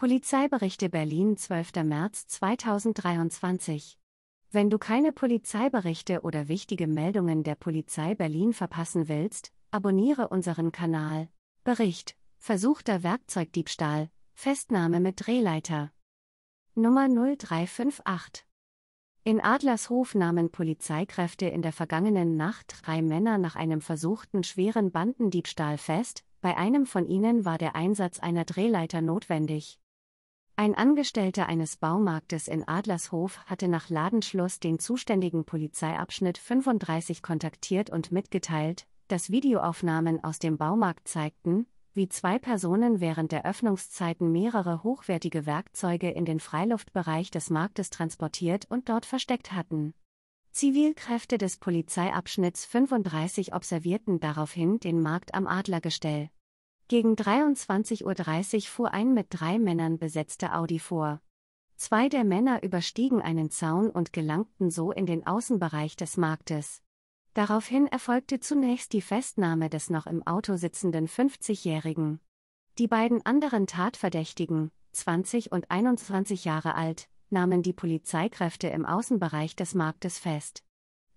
Polizeiberichte Berlin 12. März 2023 Wenn du keine Polizeiberichte oder wichtige Meldungen der Polizei Berlin verpassen willst, abonniere unseren Kanal. Bericht: Versuchter Werkzeugdiebstahl, Festnahme mit Drehleiter. Nummer 0358 in Adlershof nahmen Polizeikräfte in der vergangenen Nacht drei Männer nach einem versuchten schweren Bandendiebstahl fest, bei einem von ihnen war der Einsatz einer Drehleiter notwendig. Ein Angestellter eines Baumarktes in Adlershof hatte nach Ladenschluss den zuständigen Polizeiabschnitt 35 kontaktiert und mitgeteilt, dass Videoaufnahmen aus dem Baumarkt zeigten, wie zwei Personen während der Öffnungszeiten mehrere hochwertige Werkzeuge in den Freiluftbereich des Marktes transportiert und dort versteckt hatten. Zivilkräfte des Polizeiabschnitts 35 observierten daraufhin den Markt am Adlergestell. Gegen 23.30 Uhr fuhr ein mit drei Männern besetzter Audi vor. Zwei der Männer überstiegen einen Zaun und gelangten so in den Außenbereich des Marktes. Daraufhin erfolgte zunächst die Festnahme des noch im Auto sitzenden 50-Jährigen. Die beiden anderen Tatverdächtigen, 20 und 21 Jahre alt, nahmen die Polizeikräfte im Außenbereich des Marktes fest.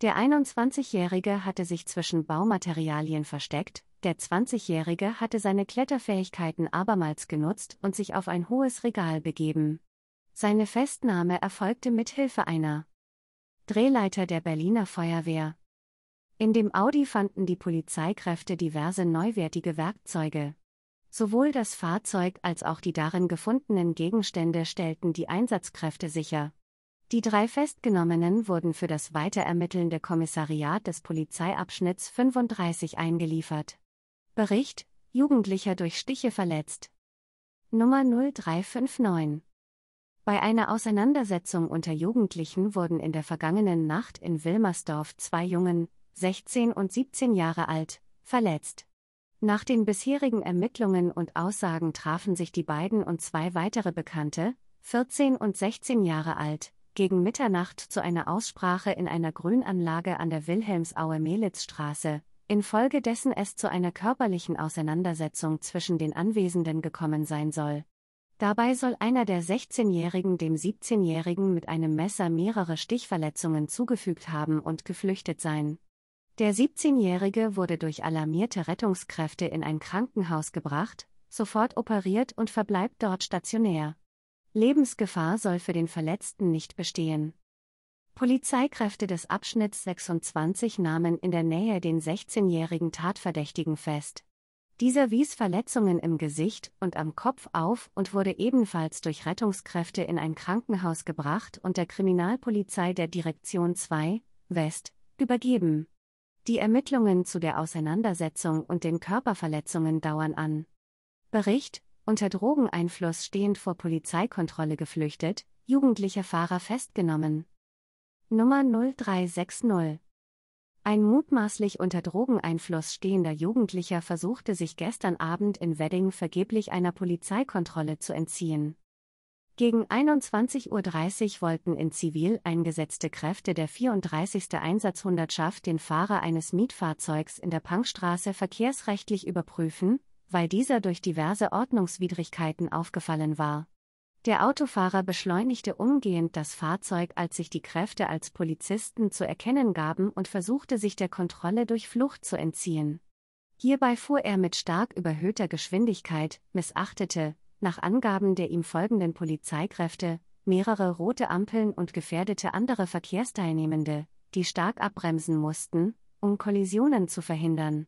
Der 21-Jährige hatte sich zwischen Baumaterialien versteckt, der 20-Jährige hatte seine Kletterfähigkeiten abermals genutzt und sich auf ein hohes Regal begeben. Seine Festnahme erfolgte mit Hilfe einer Drehleiter der Berliner Feuerwehr. In dem Audi fanden die Polizeikräfte diverse neuwertige Werkzeuge. Sowohl das Fahrzeug als auch die darin gefundenen Gegenstände stellten die Einsatzkräfte sicher. Die drei Festgenommenen wurden für das weiterermittelnde Kommissariat des Polizeiabschnitts 35 eingeliefert. Bericht: Jugendlicher durch Stiche verletzt. Nummer 0359. Bei einer Auseinandersetzung unter Jugendlichen wurden in der vergangenen Nacht in Wilmersdorf zwei Jungen, 16 und 17 Jahre alt, verletzt. Nach den bisherigen Ermittlungen und Aussagen trafen sich die beiden und zwei weitere Bekannte, 14 und 16 Jahre alt, gegen Mitternacht zu einer Aussprache in einer Grünanlage an der Wilhelmsaue-Melitzstraße, infolgedessen es zu einer körperlichen Auseinandersetzung zwischen den Anwesenden gekommen sein soll. Dabei soll einer der 16-Jährigen dem 17-Jährigen mit einem Messer mehrere Stichverletzungen zugefügt haben und geflüchtet sein. Der 17-Jährige wurde durch alarmierte Rettungskräfte in ein Krankenhaus gebracht, sofort operiert und verbleibt dort stationär. Lebensgefahr soll für den Verletzten nicht bestehen. Polizeikräfte des Abschnitts 26 nahmen in der Nähe den 16-jährigen Tatverdächtigen fest. Dieser wies Verletzungen im Gesicht und am Kopf auf und wurde ebenfalls durch Rettungskräfte in ein Krankenhaus gebracht und der Kriminalpolizei der Direktion 2, West, übergeben. Die Ermittlungen zu der Auseinandersetzung und den Körperverletzungen dauern an. Bericht: Unter Drogeneinfluss stehend vor Polizeikontrolle geflüchtet, jugendlicher Fahrer festgenommen. Nummer 0360. Ein mutmaßlich unter Drogeneinfluss stehender Jugendlicher versuchte sich gestern Abend in Wedding vergeblich einer Polizeikontrolle zu entziehen. Gegen 21.30 Uhr wollten in Zivil eingesetzte Kräfte der 34. Einsatzhundertschaft den Fahrer eines Mietfahrzeugs in der Punkstraße verkehrsrechtlich überprüfen, weil dieser durch diverse Ordnungswidrigkeiten aufgefallen war. Der Autofahrer beschleunigte umgehend das Fahrzeug, als sich die Kräfte als Polizisten zu erkennen gaben und versuchte sich der Kontrolle durch Flucht zu entziehen. Hierbei fuhr er mit stark überhöhter Geschwindigkeit, missachtete, nach Angaben der ihm folgenden Polizeikräfte, mehrere rote Ampeln und gefährdete andere Verkehrsteilnehmende, die stark abbremsen mussten, um Kollisionen zu verhindern.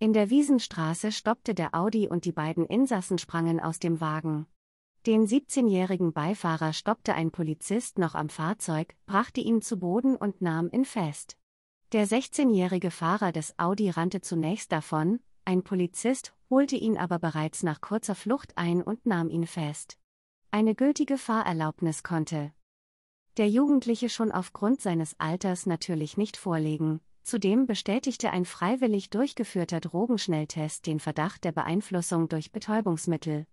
In der Wiesenstraße stoppte der Audi und die beiden Insassen sprangen aus dem Wagen. Den 17-jährigen Beifahrer stoppte ein Polizist noch am Fahrzeug, brachte ihn zu Boden und nahm ihn fest. Der 16-jährige Fahrer des Audi rannte zunächst davon, ein Polizist holte ihn aber bereits nach kurzer Flucht ein und nahm ihn fest. Eine gültige Fahrerlaubnis konnte der Jugendliche schon aufgrund seines Alters natürlich nicht vorlegen, zudem bestätigte ein freiwillig durchgeführter Drogenschnelltest den Verdacht der Beeinflussung durch Betäubungsmittel.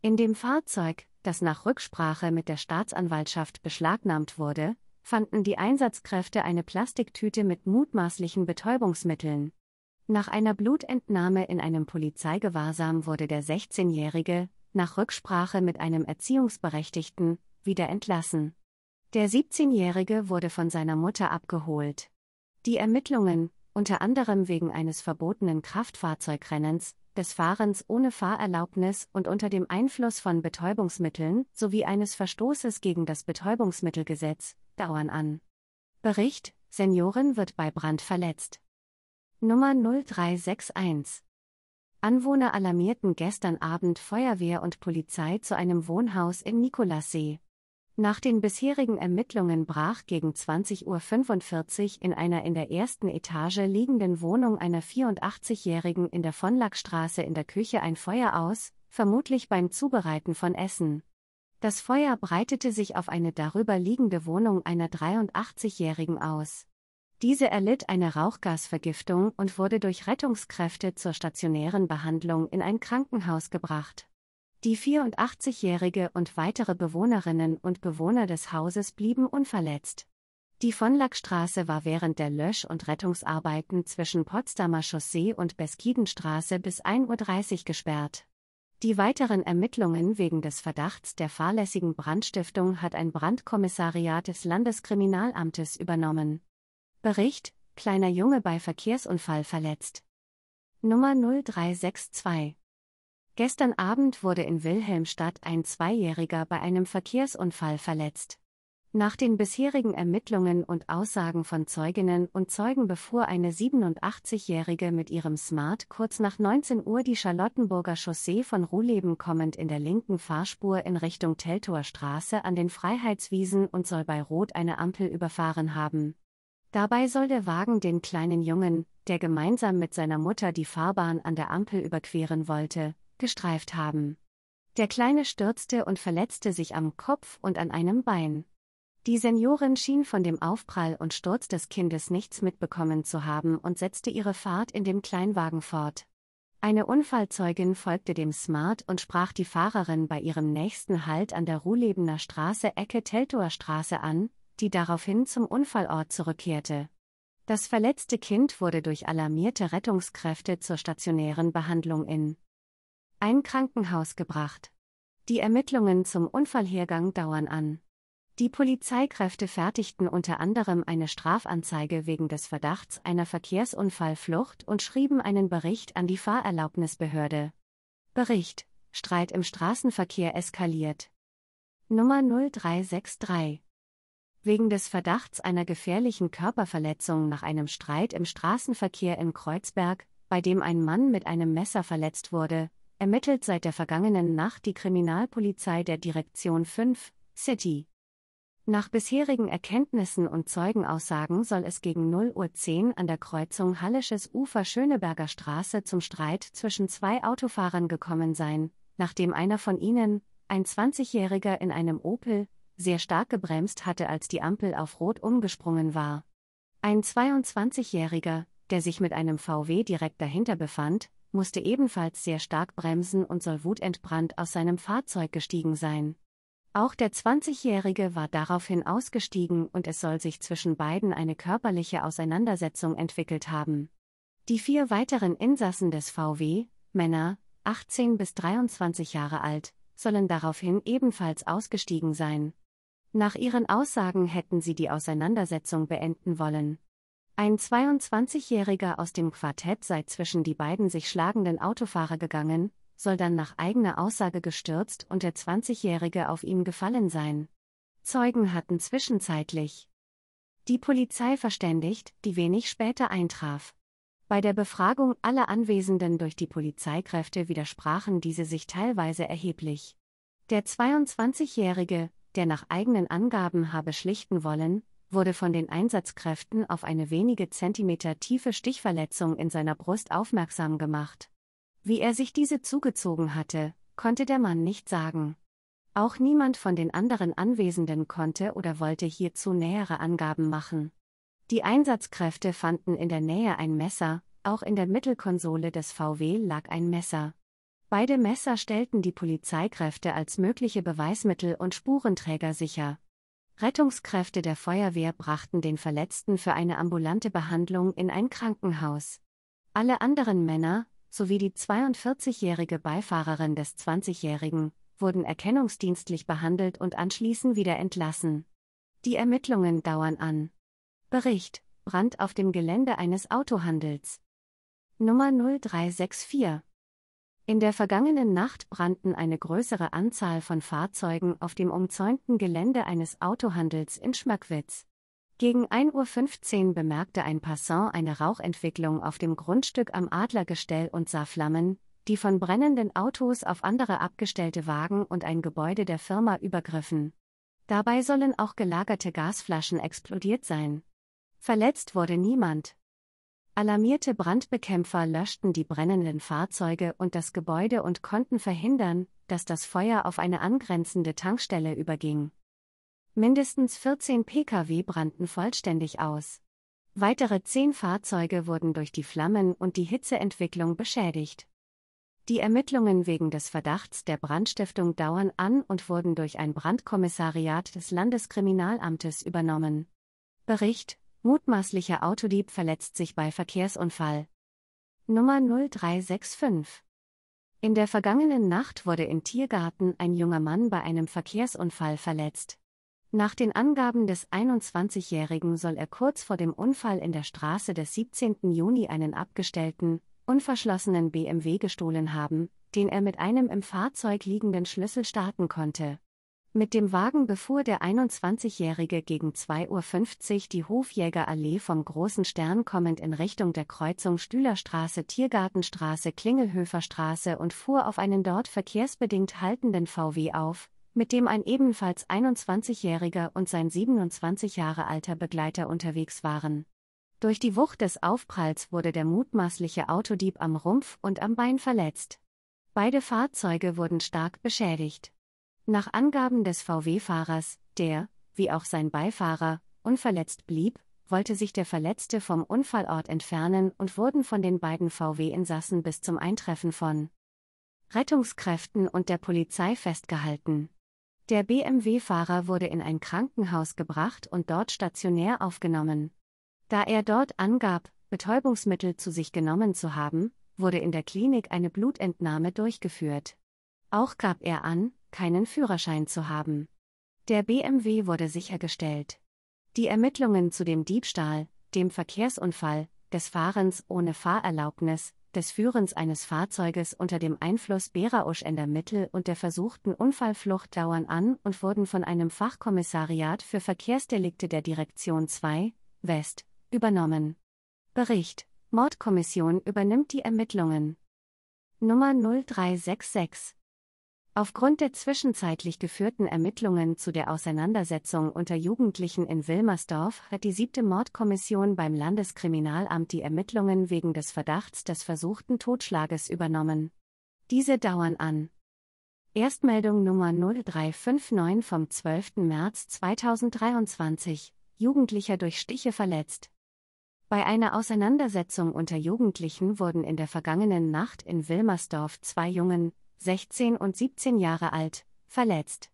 In dem Fahrzeug, das nach Rücksprache mit der Staatsanwaltschaft beschlagnahmt wurde, fanden die Einsatzkräfte eine Plastiktüte mit mutmaßlichen Betäubungsmitteln. Nach einer Blutentnahme in einem Polizeigewahrsam wurde der 16-Jährige, nach Rücksprache mit einem Erziehungsberechtigten, wieder entlassen. Der 17-Jährige wurde von seiner Mutter abgeholt. Die Ermittlungen, unter anderem wegen eines verbotenen Kraftfahrzeugrennens, des Fahrens ohne Fahrerlaubnis und unter dem Einfluss von Betäubungsmitteln sowie eines Verstoßes gegen das Betäubungsmittelgesetz, dauern an. Bericht: Seniorin wird bei Brand verletzt. Nummer 0361 Anwohner alarmierten gestern Abend Feuerwehr und Polizei zu einem Wohnhaus in Nikolassee. Nach den bisherigen Ermittlungen brach gegen 20.45 Uhr in einer in der ersten Etage liegenden Wohnung einer 84-Jährigen in der Vonlackstraße in der Küche ein Feuer aus, vermutlich beim Zubereiten von Essen. Das Feuer breitete sich auf eine darüber liegende Wohnung einer 83-Jährigen aus. Diese erlitt eine Rauchgasvergiftung und wurde durch Rettungskräfte zur stationären Behandlung in ein Krankenhaus gebracht. Die 84-jährige und weitere Bewohnerinnen und Bewohner des Hauses blieben unverletzt. Die Vonlackstraße war während der Lösch- und Rettungsarbeiten zwischen Potsdamer Chaussee und Beskidenstraße bis 1.30 Uhr gesperrt. Die weiteren Ermittlungen wegen des Verdachts der fahrlässigen Brandstiftung hat ein Brandkommissariat des Landeskriminalamtes übernommen. Bericht: Kleiner Junge bei Verkehrsunfall verletzt. Nummer 0362 Gestern Abend wurde in Wilhelmstadt ein Zweijähriger bei einem Verkehrsunfall verletzt. Nach den bisherigen Ermittlungen und Aussagen von Zeuginnen und Zeugen befuhr eine 87-Jährige mit ihrem Smart kurz nach 19 Uhr die Charlottenburger Chaussee von Ruhleben kommend in der linken Fahrspur in Richtung Teltower Straße an den Freiheitswiesen und soll bei Rot eine Ampel überfahren haben. Dabei soll der Wagen den kleinen Jungen, der gemeinsam mit seiner Mutter die Fahrbahn an der Ampel überqueren wollte, gestreift haben. Der Kleine stürzte und verletzte sich am Kopf und an einem Bein. Die Seniorin schien von dem Aufprall und Sturz des Kindes nichts mitbekommen zu haben und setzte ihre Fahrt in dem Kleinwagen fort. Eine Unfallzeugin folgte dem Smart und sprach die Fahrerin bei ihrem nächsten Halt an der Ruhlebener Straße Ecke Teltower Straße an, die daraufhin zum Unfallort zurückkehrte. Das verletzte Kind wurde durch alarmierte Rettungskräfte zur stationären Behandlung in ein Krankenhaus gebracht. Die Ermittlungen zum Unfallhergang dauern an. Die Polizeikräfte fertigten unter anderem eine Strafanzeige wegen des Verdachts einer Verkehrsunfallflucht und schrieben einen Bericht an die Fahrerlaubnisbehörde. Bericht: Streit im Straßenverkehr eskaliert. Nummer 0363 Wegen des Verdachts einer gefährlichen Körperverletzung nach einem Streit im Straßenverkehr in Kreuzberg, bei dem ein Mann mit einem Messer verletzt wurde, ermittelt seit der vergangenen Nacht die Kriminalpolizei der Direktion 5, City. Nach bisherigen Erkenntnissen und Zeugenaussagen soll es gegen 0 Uhr 10 an der Kreuzung Hallisches Ufer Schöneberger Straße zum Streit zwischen zwei Autofahrern gekommen sein, nachdem einer von ihnen, ein 20-Jähriger in einem Opel, sehr stark gebremst hatte, als die Ampel auf Rot umgesprungen war. Ein 22-Jähriger, der sich mit einem VW direkt dahinter befand, musste ebenfalls sehr stark bremsen und soll wutentbrannt aus seinem Fahrzeug gestiegen sein. Auch der 20-Jährige war daraufhin ausgestiegen und es soll sich zwischen beiden eine körperliche Auseinandersetzung entwickelt haben. Die vier weiteren Insassen des VW, Männer, 18 bis 23 Jahre alt, sollen daraufhin ebenfalls ausgestiegen sein. Nach ihren Aussagen hätten sie die Auseinandersetzung beenden wollen. Ein 22-Jähriger aus dem Quartett sei zwischen die beiden sich schlagenden Autofahrer gegangen, soll dann nach eigener Aussage gestürzt und der 20-Jährige auf ihm gefallen sein. Zeugen hatten zwischenzeitlich die Polizei verständigt, die wenig später eintraf. Bei der Befragung aller Anwesenden durch die Polizeikräfte widersprachen diese sich teilweise erheblich. Der 22-Jährige, der nach eigenen Angaben habe schlichten wollen, wurde von den Einsatzkräften auf eine wenige Zentimeter tiefe Stichverletzung in seiner Brust aufmerksam gemacht. Wie er sich diese zugezogen hatte, konnte der Mann nicht sagen. Auch niemand von den anderen Anwesenden konnte oder wollte hierzu nähere Angaben machen. Die Einsatzkräfte fanden in der Nähe ein Messer, auch in der Mittelkonsole des VW lag ein Messer. Beide Messer stellten die Polizeikräfte als mögliche Beweismittel und Spurenträger sicher. Rettungskräfte der Feuerwehr brachten den Verletzten für eine ambulante Behandlung in ein Krankenhaus. Alle anderen Männer, sowie die 42-jährige Beifahrerin des 20-jährigen wurden erkennungsdienstlich behandelt und anschließend wieder entlassen. Die Ermittlungen dauern an. Bericht: Brand auf dem Gelände eines Autohandels. Nummer 0364 in der vergangenen Nacht brannten eine größere Anzahl von Fahrzeugen auf dem umzäunten Gelände eines Autohandels in Schmöckwitz. Gegen 1.15 Uhr bemerkte ein Passant eine Rauchentwicklung auf dem Grundstück am Adlergestell und sah Flammen, die von brennenden Autos auf andere abgestellte Wagen und ein Gebäude der Firma übergriffen. Dabei sollen auch gelagerte Gasflaschen explodiert sein. Verletzt wurde niemand. Alarmierte Brandbekämpfer löschten die brennenden Fahrzeuge und das Gebäude und konnten verhindern, dass das Feuer auf eine angrenzende Tankstelle überging. Mindestens 14 Pkw brannten vollständig aus. Weitere zehn Fahrzeuge wurden durch die Flammen und die Hitzeentwicklung beschädigt. Die Ermittlungen wegen des Verdachts der Brandstiftung dauern an und wurden durch ein Brandkommissariat des Landeskriminalamtes übernommen. Bericht Mutmaßlicher Autodieb verletzt sich bei Verkehrsunfall. Nummer 0365. In der vergangenen Nacht wurde in Tiergarten ein junger Mann bei einem Verkehrsunfall verletzt. Nach den Angaben des 21-Jährigen soll er kurz vor dem Unfall in der Straße des 17. Juni einen abgestellten, unverschlossenen BMW gestohlen haben, den er mit einem im Fahrzeug liegenden Schlüssel starten konnte. Mit dem Wagen befuhr der 21-Jährige gegen 2.50 Uhr die Hofjägerallee vom Großen Stern kommend in Richtung der Kreuzung Stühlerstraße Tiergartenstraße Klingelhöferstraße und fuhr auf einen dort verkehrsbedingt haltenden VW auf, mit dem ein ebenfalls 21-Jähriger und sein 27 Jahre alter Begleiter unterwegs waren. Durch die Wucht des Aufpralls wurde der mutmaßliche Autodieb am Rumpf und am Bein verletzt. Beide Fahrzeuge wurden stark beschädigt. Nach Angaben des VW-Fahrers, der, wie auch sein Beifahrer, unverletzt blieb, wollte sich der Verletzte vom Unfallort entfernen und wurden von den beiden VW-Insassen bis zum Eintreffen von Rettungskräften und der Polizei festgehalten. Der BMW-Fahrer wurde in ein Krankenhaus gebracht und dort stationär aufgenommen. Da er dort angab, Betäubungsmittel zu sich genommen zu haben, wurde in der Klinik eine Blutentnahme durchgeführt. Auch gab er an, keinen Führerschein zu haben. Der BMW wurde sichergestellt. Die Ermittlungen zu dem Diebstahl, dem Verkehrsunfall, des Fahrens ohne Fahrerlaubnis, des Führens eines Fahrzeuges unter dem Einfluss Berauschender Mittel und der versuchten Unfallflucht dauern an und wurden von einem Fachkommissariat für Verkehrsdelikte der Direktion 2, West, übernommen. Bericht Mordkommission übernimmt die Ermittlungen. Nummer 0366 Aufgrund der zwischenzeitlich geführten Ermittlungen zu der Auseinandersetzung unter Jugendlichen in Wilmersdorf hat die siebte Mordkommission beim Landeskriminalamt die Ermittlungen wegen des Verdachts des versuchten Totschlages übernommen. Diese dauern an. Erstmeldung Nummer 0359 vom 12. März 2023. Jugendlicher durch Stiche verletzt. Bei einer Auseinandersetzung unter Jugendlichen wurden in der vergangenen Nacht in Wilmersdorf zwei Jungen, 16 und 17 Jahre alt, verletzt.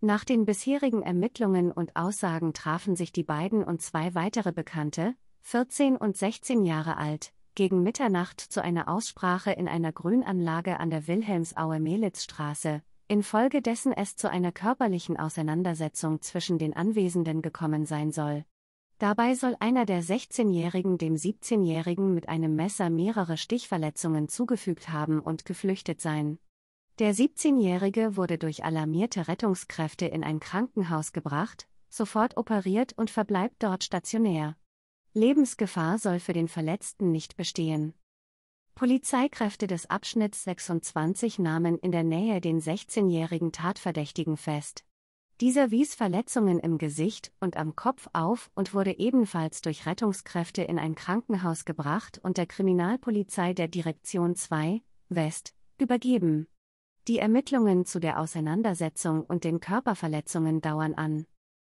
Nach den bisherigen Ermittlungen und Aussagen trafen sich die beiden und zwei weitere Bekannte, 14 und 16 Jahre alt, gegen Mitternacht zu einer Aussprache in einer Grünanlage an der Wilhelmsaue-Melitzstraße, infolgedessen es zu einer körperlichen Auseinandersetzung zwischen den Anwesenden gekommen sein soll. Dabei soll einer der 16-Jährigen dem 17-Jährigen mit einem Messer mehrere Stichverletzungen zugefügt haben und geflüchtet sein. Der 17-Jährige wurde durch alarmierte Rettungskräfte in ein Krankenhaus gebracht, sofort operiert und verbleibt dort stationär. Lebensgefahr soll für den Verletzten nicht bestehen. Polizeikräfte des Abschnitts 26 nahmen in der Nähe den 16-jährigen Tatverdächtigen fest. Dieser wies Verletzungen im Gesicht und am Kopf auf und wurde ebenfalls durch Rettungskräfte in ein Krankenhaus gebracht und der Kriminalpolizei der Direktion 2, West, übergeben. Die Ermittlungen zu der Auseinandersetzung und den Körperverletzungen dauern an.